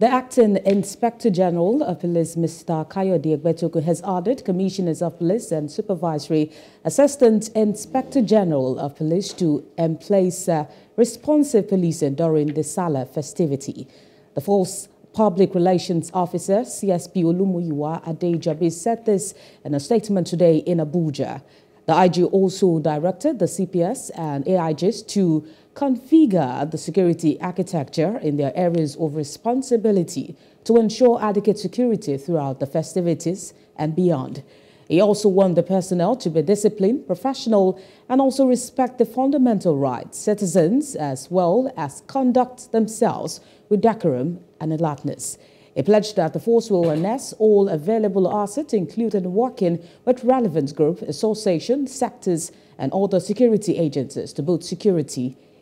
The acting Inspector General of Police, Mr. Kayode Egbetokun, has ordered Commissioners of Police and Supervisory Assistant Inspector General of Police to emplace uh, responsive policing during the Sallah festivity. The Force Public Relations Officer, CSP Olumuyiwa Adejobi, said this in a statement today in Abuja. The IG also directed the CPS and AIGs to configure the security architecture in their areas of responsibility to ensure adequate security throughout the festivities and beyond. He also warned the personnel to be disciplined, professional, and also respect the fundamental rights citizens as well as conduct themselves with decorum and alertness. He pledged that the force will harness all available assets, including working with relevant group, associations, sectors, and other security agencies to boost security